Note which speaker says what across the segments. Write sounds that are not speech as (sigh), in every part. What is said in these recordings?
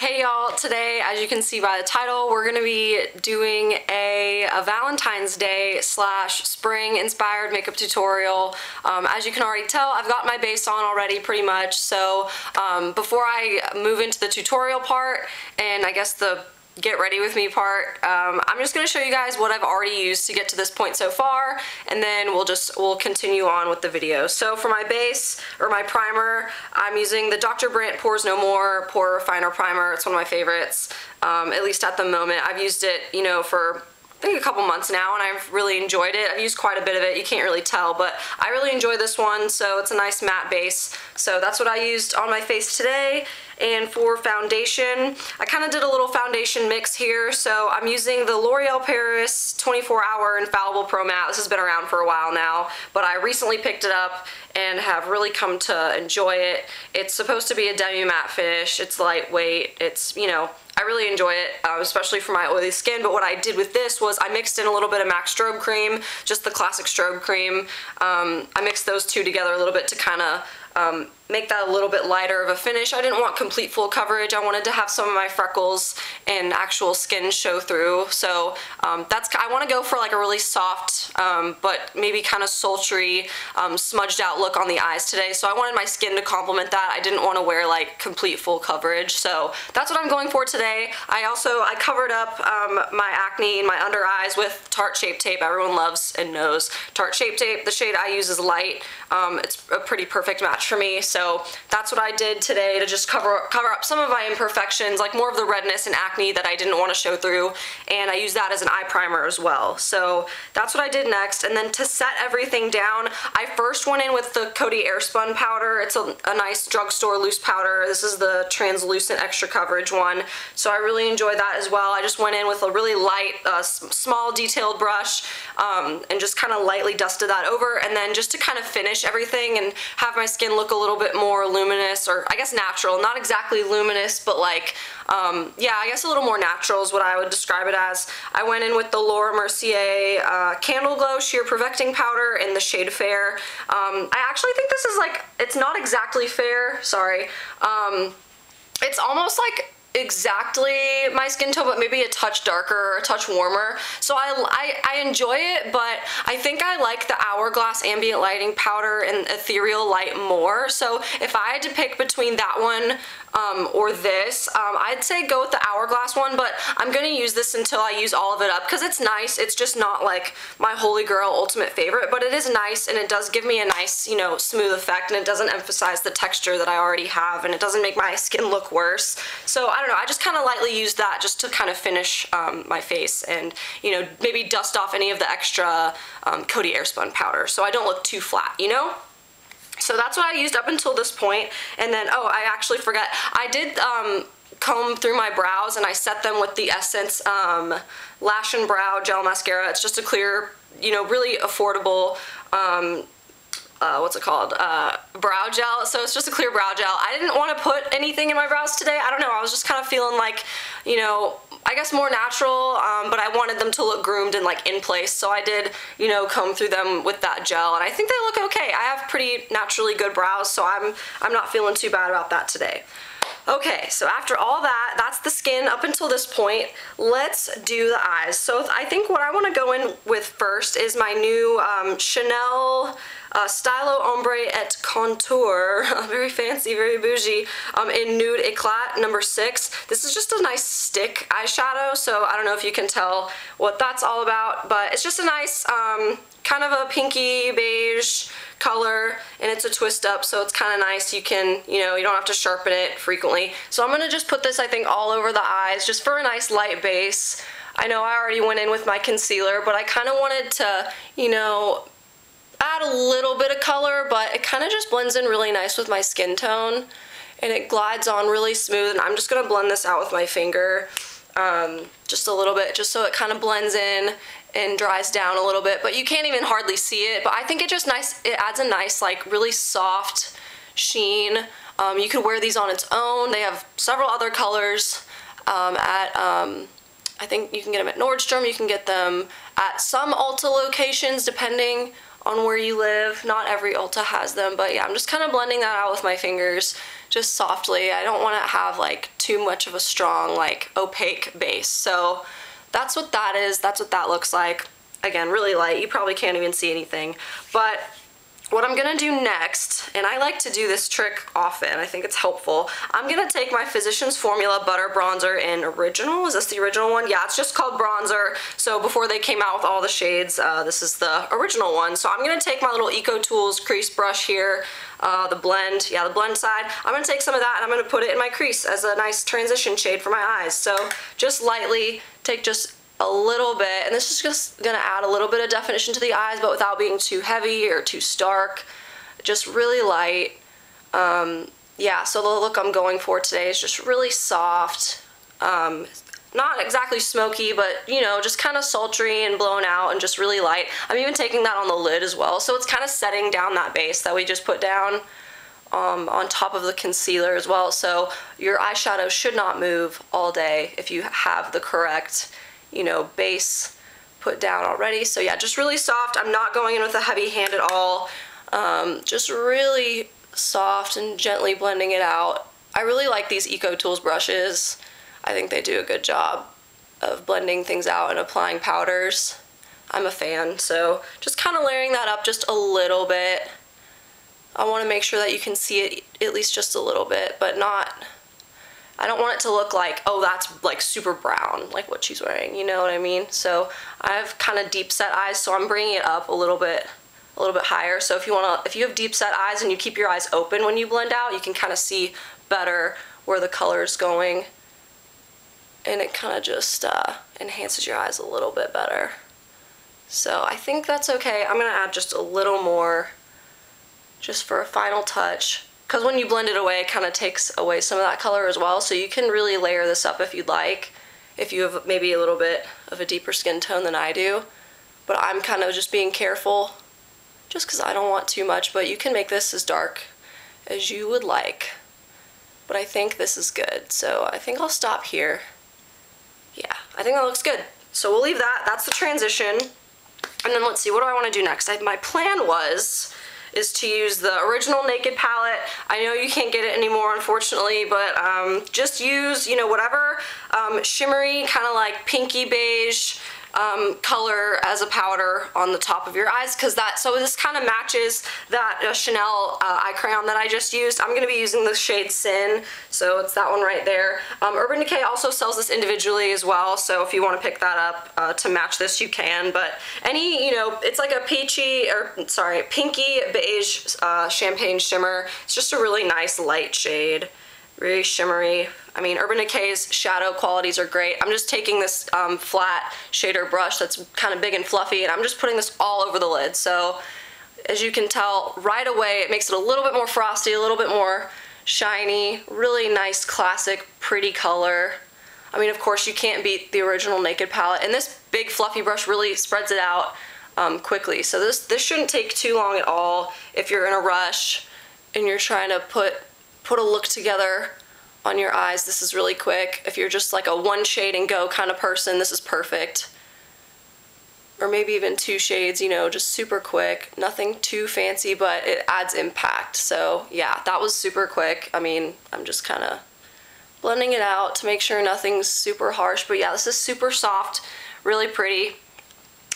Speaker 1: Hey y'all, today as you can see by the title we're going to be doing a, a Valentine's Day slash spring inspired makeup tutorial. Um, as you can already tell I've got my base on already pretty much so um, before I move into the tutorial part and I guess the get ready with me part. Um, I'm just going to show you guys what I've already used to get to this point so far and then we'll just we'll continue on with the video. So for my base or my primer I'm using the Dr. Brandt Pores No More Pore Refiner Primer. It's one of my favorites um, at least at the moment. I've used it you know for I think a couple months now and I've really enjoyed it. I've used quite a bit of it, you can't really tell, but I really enjoy this one, so it's a nice matte base. So that's what I used on my face today. And for foundation, I kind of did a little foundation mix here, so I'm using the L'Oreal Paris 24 Hour Infallible Pro Matte. This has been around for a while now, but I recently picked it up and have really come to enjoy it. It's supposed to be a demi-matte finish, it's lightweight, it's, you know, I really enjoy it, uh, especially for my oily skin, but what I did with this was I mixed in a little bit of MAC strobe cream, just the classic strobe cream. Um, I mixed those two together a little bit to kind of um, make that a little bit lighter of a finish. I didn't want complete full coverage. I wanted to have some of my freckles and actual skin show through. So um, that's I want to go for like a really soft um, but maybe kind of sultry um, smudged out look on the eyes today. So I wanted my skin to complement that. I didn't want to wear like complete full coverage. So that's what I'm going for today. I also I covered up um, my acne and my under eyes with Tarte Shape Tape. Everyone loves and knows Tarte Shape Tape. The shade I use is light. Um, it's a pretty perfect match for me. So so that's what I did today to just cover, cover up some of my imperfections, like more of the redness and acne that I didn't want to show through. And I used that as an eye primer as well. So that's what I did next. And then to set everything down, I first went in with the Coty Airspun powder. It's a, a nice drugstore loose powder. This is the translucent extra coverage one. So I really enjoy that as well. I just went in with a really light, uh, small detailed brush um, and just kind of lightly dusted that over. And then just to kind of finish everything and have my skin look a little bit bit more luminous or I guess natural, not exactly luminous, but like, um, yeah, I guess a little more natural is what I would describe it as. I went in with the Laura Mercier uh, Candle Glow Sheer Perfecting Powder in the shade Fair. Um, I actually think this is like, it's not exactly fair, sorry. Um, it's almost like exactly my skin tone, but maybe a touch darker or a touch warmer. So I, I, I, enjoy it, but I think I like the Hourglass Ambient Lighting Powder and Ethereal Light more. So if I had to pick between that one um, or this. Um, I'd say go with the Hourglass one, but I'm going to use this until I use all of it up because it's nice. It's just not like my holy grail ultimate favorite, but it is nice and it does give me a nice, you know, smooth effect and it doesn't emphasize the texture that I already have and it doesn't make my (laughs) skin look worse. So I don't know, I just kind of lightly use that just to kind of finish um, my face and, you know, maybe dust off any of the extra um, Coty Airspun powder so I don't look too flat, you know? So that's what I used up until this point. And then, oh, I actually forgot. I did um, comb through my brows and I set them with the Essence um, Lash and Brow Gel Mascara. It's just a clear, you know, really affordable um, uh, what's it called, uh, brow gel. So it's just a clear brow gel. I didn't want to put anything in my brows today. I don't know. I was just kind of feeling like, you know, I guess more natural, um, but I wanted them to look groomed and like in place. So I did, you know, comb through them with that gel and I think they look okay. I have pretty naturally good brows, so I'm, I'm not feeling too bad about that today. Okay, so after all that, that's the skin up until this point. Let's do the eyes. So I think what I want to go in with first is my new um, Chanel uh, Stylo Ombre et Contour, (laughs) very fancy, very bougie, um, in Nude Eclat number six. This is just a nice stick eyeshadow, so I don't know if you can tell what that's all about, but it's just a nice um, kind of a pinky beige color and it's a twist up so it's kind of nice. You can you know you don't have to sharpen it frequently. So I'm gonna just put this I think all over the eyes just for a nice light base. I know I already went in with my concealer but I kind of wanted to you know add a little bit of color, but it kind of just blends in really nice with my skin tone and it glides on really smooth and I'm just to blend this out with my finger um, just a little bit just so it kind of blends in and dries down a little bit but you can't even hardly see it but I think it just nice it adds a nice like really soft sheen um, you could wear these on its own they have several other colors um, at um, I think you can get them at Nordstrom you can get them at some Ulta locations depending on where you live. Not every Ulta has them, but yeah, I'm just kind of blending that out with my fingers just softly. I don't want to have like too much of a strong like opaque base. So that's what that is. That's what that looks like. Again, really light. You probably can't even see anything. But what I'm gonna do next, and I like to do this trick often, I think it's helpful, I'm gonna take my Physicians Formula Butter Bronzer in Original. Is this the original one? Yeah, it's just called Bronzer. So before they came out with all the shades, uh, this is the original one. So I'm gonna take my little Eco Tools crease brush here, uh, the blend, yeah, the blend side. I'm gonna take some of that and I'm gonna put it in my crease as a nice transition shade for my eyes. So just lightly take just a little bit, and this is just gonna add a little bit of definition to the eyes, but without being too heavy or too stark. Just really light. Um, yeah, so the look I'm going for today is just really soft. Um, not exactly smoky, but you know, just kind of sultry and blown out and just really light. I'm even taking that on the lid as well, so it's kind of setting down that base that we just put down um, on top of the concealer as well. So your eyeshadow should not move all day if you have the correct you know, base put down already. So yeah, just really soft. I'm not going in with a heavy hand at all. Um, just really soft and gently blending it out. I really like these Eco Tools brushes. I think they do a good job of blending things out and applying powders. I'm a fan, so just kind of layering that up just a little bit. I want to make sure that you can see it at least just a little bit, but not I don't want it to look like, oh, that's like super brown, like what she's wearing, you know what I mean? So I have kind of deep set eyes, so I'm bringing it up a little bit a little bit higher. So if you want to, if you have deep set eyes and you keep your eyes open when you blend out, you can kind of see better where the color is going. And it kind of just uh, enhances your eyes a little bit better. So I think that's okay. I'm going to add just a little more just for a final touch because when you blend it away, it kind of takes away some of that color as well. So you can really layer this up if you'd like, if you have maybe a little bit of a deeper skin tone than I do. But I'm kind of just being careful just because I don't want too much, but you can make this as dark as you would like. But I think this is good, so I think I'll stop here. Yeah, I think that looks good. So we'll leave that, that's the transition. And then let's see, what do I want to do next? I, my plan was is to use the original Naked palette. I know you can't get it anymore, unfortunately, but um, just use, you know, whatever um, shimmery, kind of like pinky beige, um, color as a powder on the top of your eyes because that so this kind of matches that uh, Chanel uh, eye crayon that I just used. I'm going to be using the shade Sin so it's that one right there. Um, Urban Decay also sells this individually as well so if you want to pick that up uh, to match this you can but any you know it's like a peachy or sorry pinky beige uh, champagne shimmer. It's just a really nice light shade very shimmery. I mean, Urban Decay's shadow qualities are great. I'm just taking this um, flat shader brush that's kind of big and fluffy and I'm just putting this all over the lid. So as you can tell right away, it makes it a little bit more frosty, a little bit more shiny, really nice, classic, pretty color. I mean, of course, you can't beat the original Naked palette, and this big fluffy brush really spreads it out um, quickly. So this, this shouldn't take too long at all if you're in a rush and you're trying to put put a look together on your eyes, this is really quick. If you're just like a one shade and go kind of person, this is perfect. Or maybe even two shades, you know, just super quick. Nothing too fancy, but it adds impact. So yeah, that was super quick. I mean, I'm just kind of blending it out to make sure nothing's super harsh. But yeah, this is super soft, really pretty.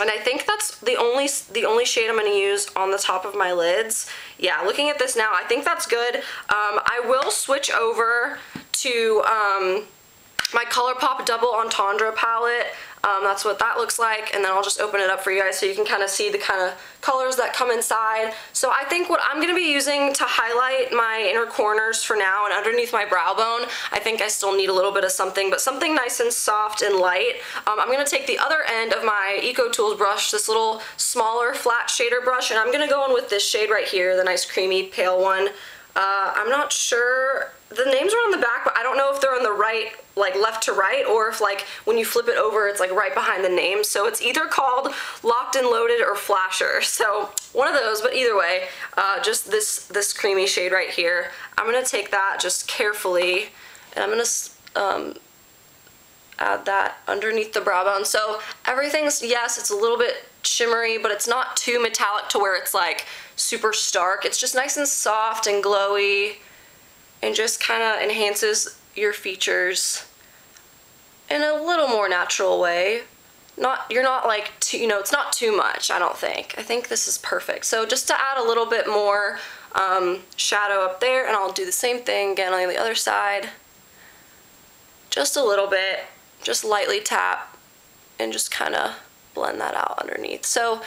Speaker 1: And I think that's the only the only shade I'm going to use on the top of my lids. Yeah, looking at this now, I think that's good. Um, I will switch over to um, my ColourPop Double Entendre palette. Um, that's what that looks like and then I'll just open it up for you guys so you can kind of see the kind of colors that come inside. So I think what I'm going to be using to highlight my inner corners for now and underneath my brow bone, I think I still need a little bit of something, but something nice and soft and light. Um, I'm going to take the other end of my Eco Tools brush, this little smaller flat shader brush, and I'm going to go in with this shade right here, the nice creamy pale one. Uh, I'm not sure the names are on the back, but I don't know if they're on the right, like left to right, or if like when you flip it over, it's like right behind the name. So it's either called Locked and Loaded or Flasher. (laughs) So one of those, but either way, uh, just this, this creamy shade right here. I'm gonna take that just carefully, and I'm gonna um, add that underneath the brow bone. So everything's, yes, it's a little bit shimmery, but it's not too metallic to where it's like super stark. It's just nice and soft and glowy and just kind of enhances your features in a little more natural way. Not, you're not like, too, you know, it's not too much, I don't think. I think this is perfect. So just to add a little bit more um, shadow up there, and I'll do the same thing again on the other side. Just a little bit, just lightly tap, and just kind of blend that out underneath. So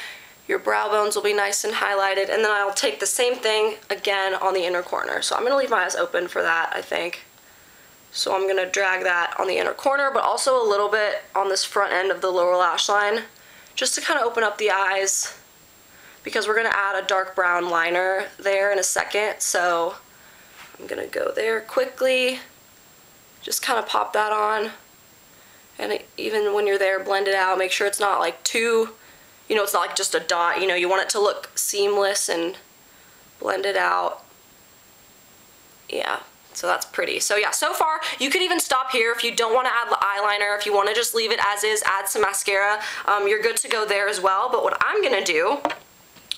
Speaker 1: your brow bones will be nice and highlighted, and then I'll take the same thing again on the inner corner. So I'm gonna leave my eyes open for that, I think. So I'm gonna drag that on the inner corner, but also a little bit on this front end of the lower lash line, just to kind of open up the eyes, because we're gonna add a dark brown liner there in a second. So I'm gonna go there quickly, just kind of pop that on. And even when you're there, blend it out, make sure it's not like too, you know, it's not like just a dot, you know, you want it to look seamless and blend it out. Yeah, so that's pretty. So yeah, so far, you could even stop here if you don't want to add the eyeliner, if you want to just leave it as is, add some mascara, um, you're good to go there as well. But what I'm going to do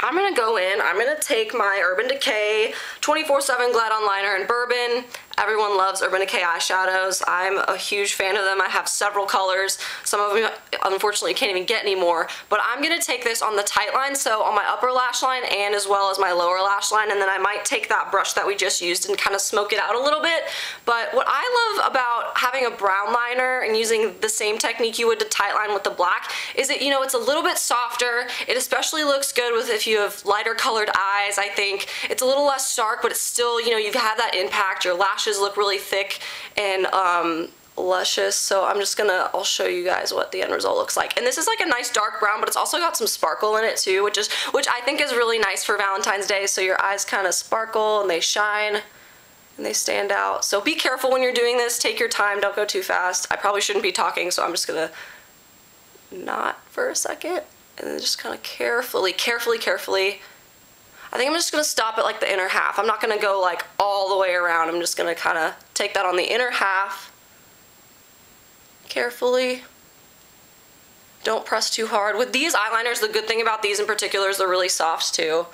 Speaker 1: I'm gonna go in, I'm gonna take my Urban Decay 24-7 Glide-On Liner in Bourbon. Everyone loves Urban Decay eyeshadows. I'm a huge fan of them. I have several colors. Some of them, unfortunately, can't even get anymore. But I'm gonna take this on the tight line, so on my upper lash line and as well as my lower lash line, and then I might take that brush that we just used and kind of smoke it out a little bit. But what I love about having a brown liner and using the same technique you would to tight line with the black is that, you know, it's a little bit softer. It especially looks good with if you have lighter colored eyes, I think. It's a little less stark, but it's still, you know, you've had that impact. Your lashes look really thick and um, luscious. So I'm just gonna, I'll show you guys what the end result looks like. And this is like a nice dark brown, but it's also got some sparkle in it too, which is, which I think is really nice for Valentine's Day. So your eyes kind of sparkle and they shine and they stand out. So be careful when you're doing this. Take your time, don't go too fast. I probably shouldn't be talking, so I'm just gonna not for a second and then just kind of carefully, carefully, carefully. I think I'm just gonna stop at like the inner half. I'm not gonna go like all the way around. I'm just gonna kind of take that on the inner half carefully. Don't press too hard. With these eyeliners, the good thing about these in particular is they're really soft too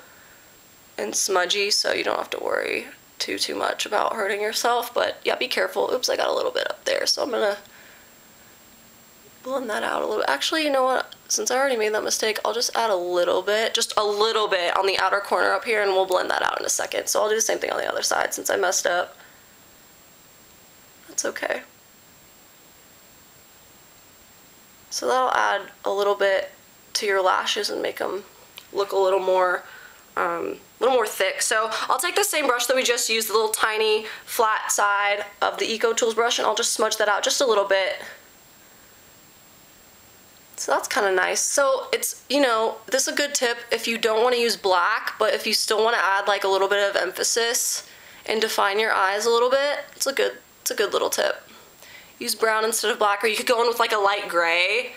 Speaker 1: and smudgy, so you don't have to worry too, too much about hurting yourself. But yeah, be careful. Oops, I got a little bit up there, so I'm gonna blend that out a little. Actually, you know what? Since I already made that mistake, I'll just add a little bit, just a little bit on the outer corner up here and we'll blend that out in a second. So I'll do the same thing on the other side since I messed up. That's okay. So that'll add a little bit to your lashes and make them look a little more um, a little more thick. So I'll take the same brush that we just used, the little tiny flat side of the Eco Tools brush, and I'll just smudge that out just a little bit so that's kind of nice. So it's, you know, this is a good tip if you don't want to use black, but if you still want to add like a little bit of emphasis and define your eyes a little bit, it's a good, it's a good little tip. Use brown instead of black, or you could go in with like a light gray.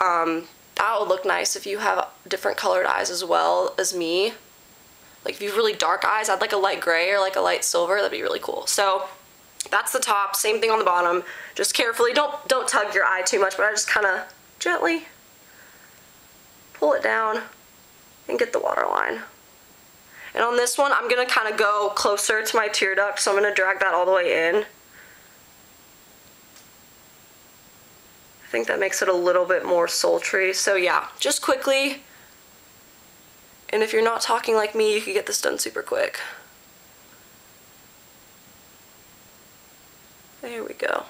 Speaker 1: Um, that would look nice if you have different colored eyes as well as me. Like if you have really dark eyes, I'd like a light gray or like a light silver, that'd be really cool. So that's the top, same thing on the bottom. Just carefully, don't, don't tug your eye too much, but I just kind of gently pull it down and get the water line. And on this one, I'm gonna kind of go closer to my tear duct, so I'm gonna drag that all the way in. I think that makes it a little bit more sultry. So yeah, just quickly. And if you're not talking like me, you can get this done super quick. There we go.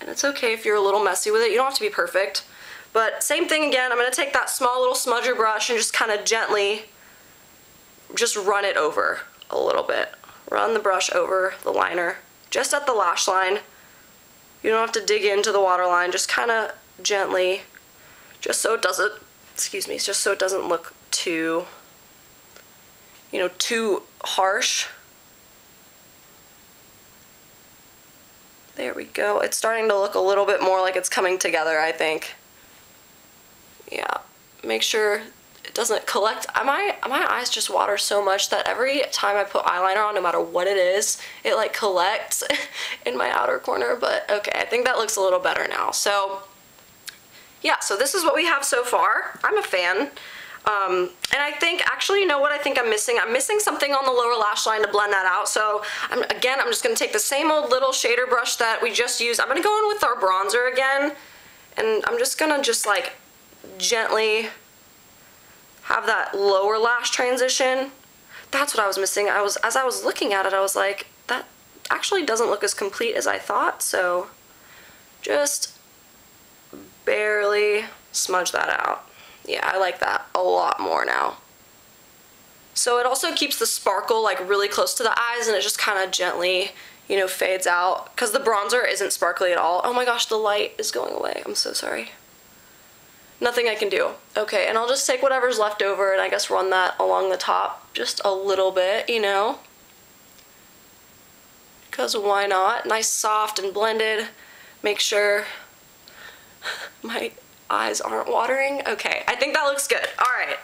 Speaker 1: And it's okay if you're a little messy with it. You don't have to be perfect. But same thing again, I'm going to take that small little smudger brush and just kind of gently just run it over a little bit. Run the brush over the liner just at the lash line. You don't have to dig into the waterline, just kind of gently, just so it doesn't, excuse me, just so it doesn't look too, you know, too harsh. There we go. It's starting to look a little bit more like it's coming together, I think yeah, make sure it doesn't collect. Uh, my, my eyes just water so much that every time I put eyeliner on, no matter what it is, it like collects (laughs) in my outer corner. But okay, I think that looks a little better now. So yeah, so this is what we have so far. I'm a fan. Um, and I think, actually, you know what I think I'm missing? I'm missing something on the lower lash line to blend that out. So, I'm, again, I'm just going to take the same old little shader brush that we just used. I'm going to go in with our bronzer again. And I'm just going to just, like, gently have that lower lash transition. That's what I was missing. I was, as I was looking at it, I was like, that actually doesn't look as complete as I thought. So, just barely smudge that out. Yeah, I like that a lot more now. So it also keeps the sparkle like really close to the eyes and it just kind of gently, you know, fades out because the bronzer isn't sparkly at all. Oh my gosh, the light is going away. I'm so sorry. Nothing I can do. Okay, and I'll just take whatever's left over and I guess run that along the top just a little bit, you know. Because why not? Nice soft and blended. Make sure (laughs) my eyes aren't watering. Okay, I think that looks good. All right.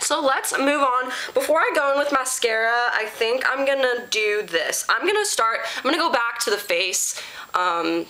Speaker 1: So let's move on. Before I go in with mascara, I think I'm gonna do this. I'm gonna start, I'm gonna go back to the face. Um,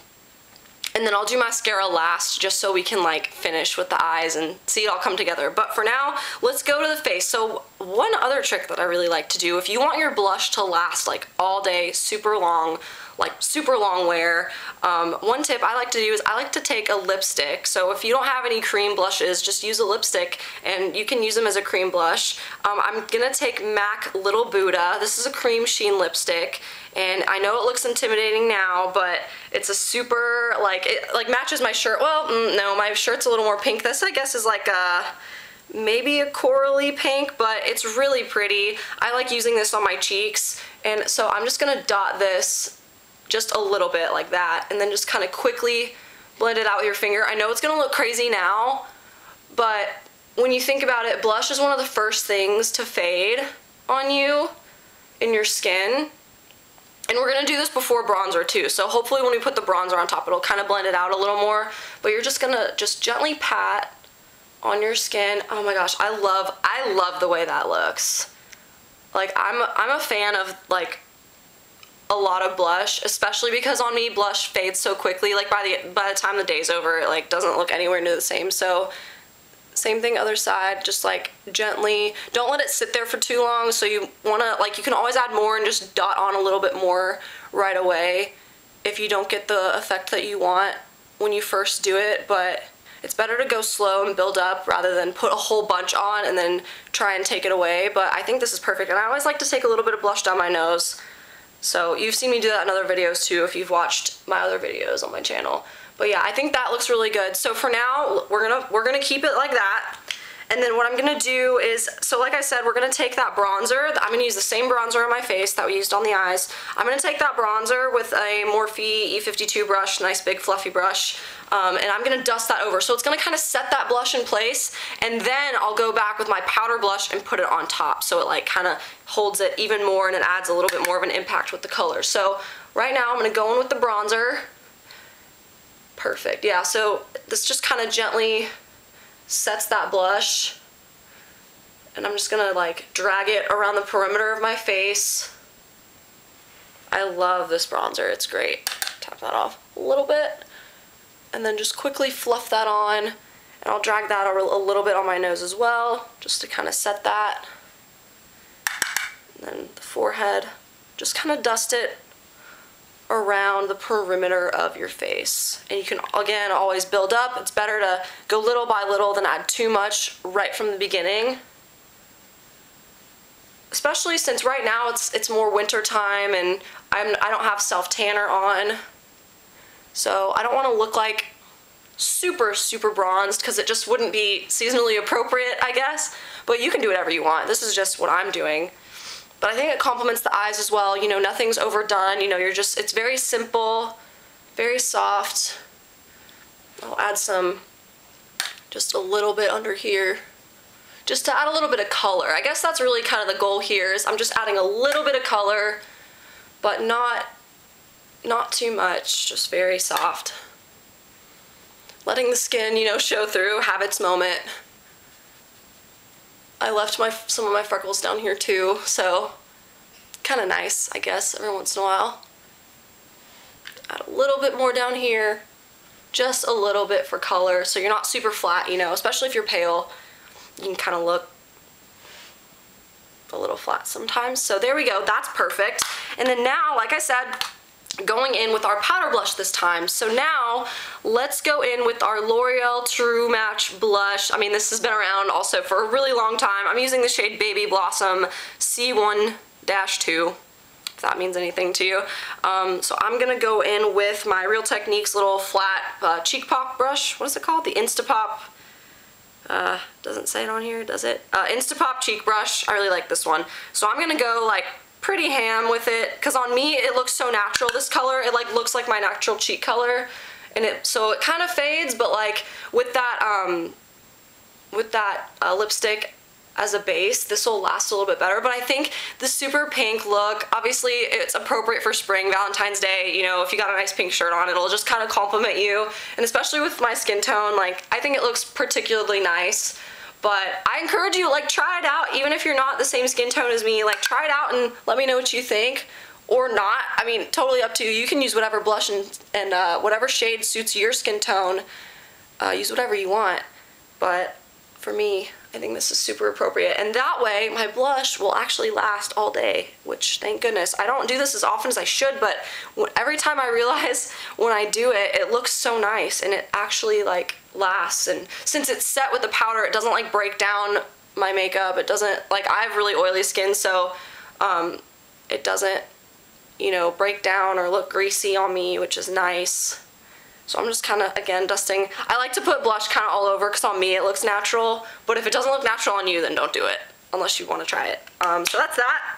Speaker 1: and then I'll do mascara last just so we can like finish with the eyes and see it all come together. But for now, let's go to the face. So one other trick that I really like to do, if you want your blush to last like all day, super long, like super long wear. Um, one tip I like to do is I like to take a lipstick. So if you don't have any cream blushes, just use a lipstick and you can use them as a cream blush. Um, I'm gonna take MAC Little Buddha. This is a cream sheen lipstick and I know it looks intimidating now, but it's a super, like, it like matches my shirt. Well, mm, no, my shirt's a little more pink. This, I guess, is like a, maybe a corally pink, but it's really pretty. I like using this on my cheeks, and so I'm just gonna dot this just a little bit like that and then just kind of quickly blend it out with your finger. I know it's gonna look crazy now, but when you think about it, blush is one of the first things to fade on you in your skin. And we're gonna do this before bronzer too. So hopefully when we put the bronzer on top, it'll kind of blend it out a little more. But you're just gonna just gently pat on your skin. Oh my gosh, I love, I love the way that looks. Like I'm, I'm a fan of like a lot of blush, especially because on me blush fades so quickly. Like by the by the time the day's over, it like doesn't look anywhere near the same. So same thing other side, just like gently. Don't let it sit there for too long. So you wanna like you can always add more and just dot on a little bit more right away if you don't get the effect that you want when you first do it. But it's better to go slow and build up rather than put a whole bunch on and then try and take it away. But I think this is perfect. And I always like to take a little bit of blush down my nose so you've seen me do that in other videos too if you've watched my other videos on my channel. But yeah, I think that looks really good. So for now, we're gonna we're gonna keep it like that. And then what I'm gonna do is, so like I said, we're gonna take that bronzer. I'm gonna use the same bronzer on my face that we used on the eyes. I'm gonna take that bronzer with a Morphe E52 brush, nice big fluffy brush, um, and I'm gonna dust that over. So it's gonna kind of set that blush in place, and then I'll go back with my powder blush and put it on top. So it like kind of holds it even more and it adds a little bit more of an impact with the color. So right now I'm gonna go in with the bronzer. Perfect, yeah, so this just kind of gently sets that blush. And I'm just gonna like drag it around the perimeter of my face. I love this bronzer, it's great. Tap that off a little bit. And then just quickly fluff that on. And I'll drag that a little bit on my nose as well, just to kind of set that. And then the forehead, just kind of dust it around the perimeter of your face. And you can, again, always build up. It's better to go little by little than add too much right from the beginning. Especially since right now it's it's more winter time and I'm, I don't have self-tanner on. So I don't want to look like super, super bronzed because it just wouldn't be seasonally appropriate, I guess. But you can do whatever you want. This is just what I'm doing. But I think it complements the eyes as well. You know, nothing's overdone. You know, you're just, it's very simple, very soft. I'll add some, just a little bit under here, just to add a little bit of color. I guess that's really kind of the goal here is I'm just adding a little bit of color, but not, not too much, just very soft. Letting the skin, you know, show through, have its moment. I left my some of my freckles down here too, so kind of nice, I guess, every once in a while. Add a little bit more down here. just a little bit for color so you're not super flat, you know, especially if you're pale. You can kind of look a little flat sometimes. So there we go, that's perfect. And then now, like I said, going in with our powder blush this time. So now let's go in with our L'Oreal True Match blush. I mean, this has been around also for a really long time. I'm using the shade Baby Blossom C1-2 if that means anything to you. Um, so I'm gonna go in with my Real Techniques little flat uh, cheek pop brush. What is it called? The Instapop uh, doesn't say it on here, does it? Uh, Instapop cheek brush. I really like this one. So I'm gonna go like pretty ham with it because on me it looks so natural. This color, it like looks like my natural cheek color. And it, so it kind of fades, but like with that, um, with that uh, lipstick, as a base, this will last a little bit better. But I think the super pink look, obviously it's appropriate for spring, Valentine's Day, you know, if you got a nice pink shirt on, it'll just kind of compliment you. And especially with my skin tone, like, I think it looks particularly nice. But I encourage you, like, try it out, even if you're not the same skin tone as me, like, try it out and let me know what you think. Or not, I mean, totally up to you. You can use whatever blush and, and uh, whatever shade suits your skin tone. Uh, use whatever you want. But for me, I think this is super appropriate. And that way, my blush will actually last all day, which thank goodness. I don't do this as often as I should, but every time I realize (laughs) when I do it, it looks so nice and it actually like lasts. And since it's set with the powder, it doesn't like break down my makeup. It doesn't, like I have really oily skin, so um, it doesn't, you know, break down or look greasy on me, which is nice. So I'm just kind of, again, dusting. I like to put blush kind of all over because on me it looks natural, but if it doesn't look natural on you, then don't do it unless you want to try it. Um, so that's that.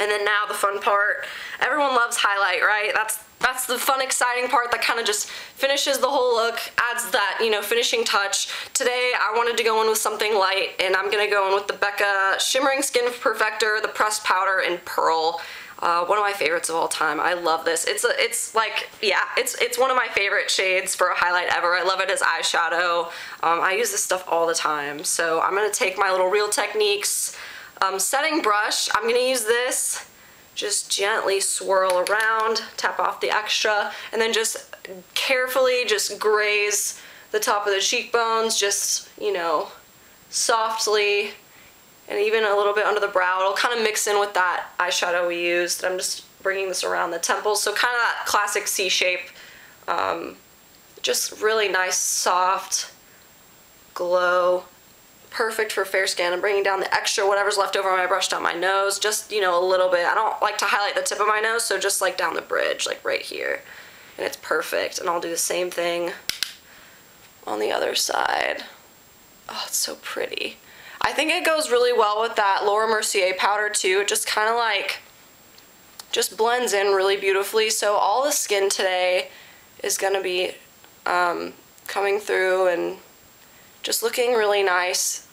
Speaker 1: And then now the fun part. Everyone loves highlight, right? That's that's the fun, exciting part that kind of just finishes the whole look, adds that, you know, finishing touch. Today, I wanted to go in with something light, and I'm going to go in with the Becca Shimmering Skin Perfector, the Pressed Powder in Pearl. Uh, one of my favorites of all time. I love this. It's a, it's like, yeah, it's it's one of my favorite shades for a highlight ever. I love it as eyeshadow. Um, I use this stuff all the time. So I'm going to take my little Real Techniques um, setting brush. I'm going to use this, just gently swirl around, tap off the extra, and then just carefully just graze the top of the cheekbones, just, you know, softly and even a little bit under the brow. It'll kind of mix in with that eyeshadow we used. I'm just bringing this around the temples. So kind of that classic C shape. Um, just really nice, soft glow. Perfect for fair skin. I'm bringing down the extra whatever's left over on my brush down my nose. Just, you know, a little bit. I don't like to highlight the tip of my nose, so just like down the bridge, like right here. And it's perfect. And I'll do the same thing on the other side. Oh, it's so pretty. I think it goes really well with that Laura Mercier powder too. It just kind of like, just blends in really beautifully. So all the skin today is going to be um, coming through and just looking really nice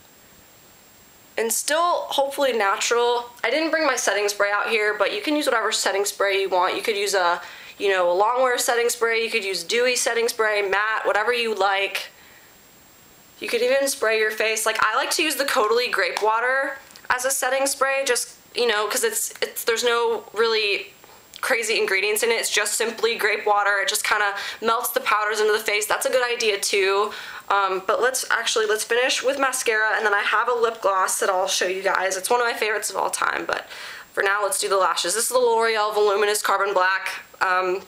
Speaker 1: and still hopefully natural. I didn't bring my setting spray out here, but you can use whatever setting spray you want. You could use a, you know, a longwear setting spray. You could use dewy setting spray, matte, whatever you like. You could even spray your face. Like I like to use the Caudalie grape water as a setting spray just, you know, because it's, it's, there's no really crazy ingredients in it. It's just simply grape water. It just kind of melts the powders into the face. That's a good idea too. Um, but let's actually, let's finish with mascara and then I have a lip gloss that I'll show you guys. It's one of my favorites of all time, but for now let's do the lashes. This is the L'Oreal Voluminous Carbon Black. Um,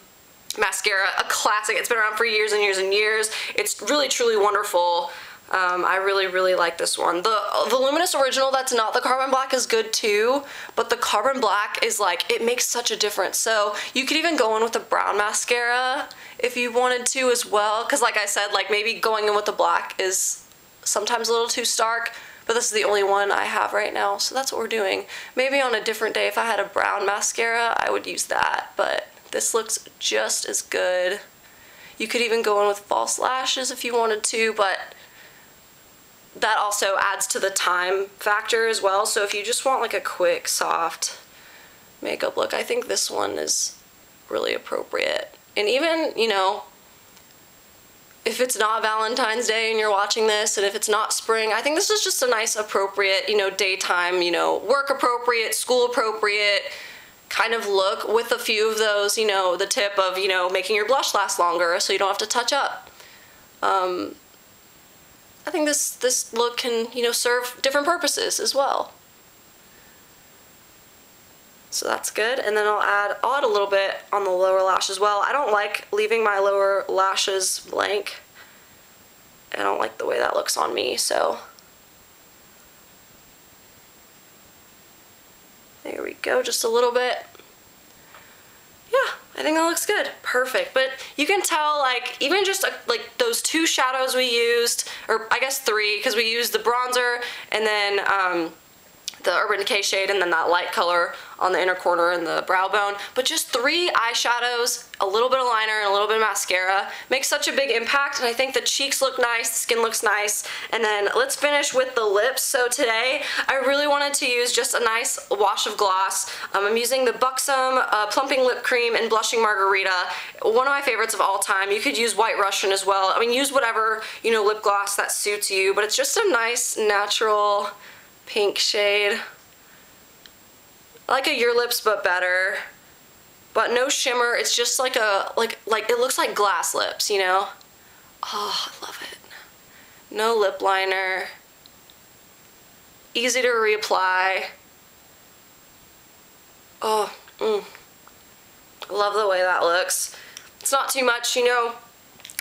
Speaker 1: mascara, a classic. It's been around for years and years and years. It's really truly wonderful. Um, I really, really like this one. The Voluminous Original that's not the Carbon Black is good too, but the Carbon Black is like, it makes such a difference. So you could even go in with a brown mascara if you wanted to as well. Cause like I said, like maybe going in with the black is sometimes a little too stark, but this is the only one I have right now. So that's what we're doing. Maybe on a different day, if I had a brown mascara, I would use that, but this looks just as good. You could even go in with false lashes if you wanted to, but that also adds to the time factor as well. So if you just want like a quick, soft makeup look, I think this one is really appropriate. And even, you know, if it's not Valentine's Day and you're watching this, and if it's not spring, I think this is just a nice, appropriate, you know, daytime, you know, work appropriate, school appropriate kind of look with a few of those, you know, the tip of, you know, making your blush last longer so you don't have to touch up. um, I think this, this look can, you know, serve different purposes as well. So that's good. And then I'll add, a little bit on the lower lash as well. I don't like leaving my lower lashes blank. I don't like the way that looks on me, so. There we go, just a little bit. Yeah, I think that looks good. Perfect. But you can tell, like, even just uh, like those two shadows we used, or I guess three, because we used the bronzer and then um, the Urban Decay shade and then that light color on the inner corner and the brow bone. But just three eyeshadows, a little bit of liner and a little bit of mascara makes such a big impact and I think the cheeks look nice, the skin looks nice. And then let's finish with the lips. So today I really wanted to use just a nice wash of gloss. Um, I'm using the Buxom uh, Plumping Lip Cream and Blushing Margarita. One of my favorites of all time. You could use White Russian as well. I mean use whatever you know lip gloss that suits you but it's just a nice natural pink shade. I like a Your Lips but better. But no shimmer, it's just like a, like, like it looks like glass lips, you know? Oh, I love it. No lip liner. Easy to reapply. Oh, mm. Love the way that looks. It's not too much, you know,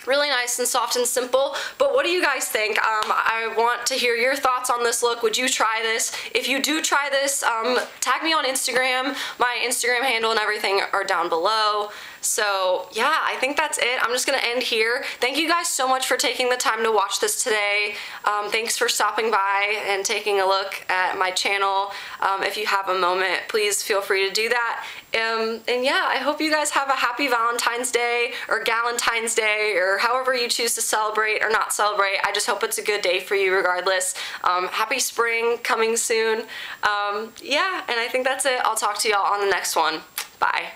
Speaker 1: really nice and soft and simple. But what do you guys think? Um, I want to hear your thoughts on this look. Would you try this? If you do try this, um, tag me on Instagram. My Instagram handle and everything are down below. So yeah, I think that's it. I'm just gonna end here. Thank you guys so much for taking the time to watch this today. Um, thanks for stopping by and taking a look at my channel. Um, if you have a moment, please feel free to do that. Um, and yeah, I hope you guys have a happy Valentine's Day or Galentine's Day or however you choose to celebrate or not celebrate. I just hope it's a good day for you regardless. Um, happy spring coming soon. Um, yeah, and I think that's it. I'll talk to y'all on the next one. Bye.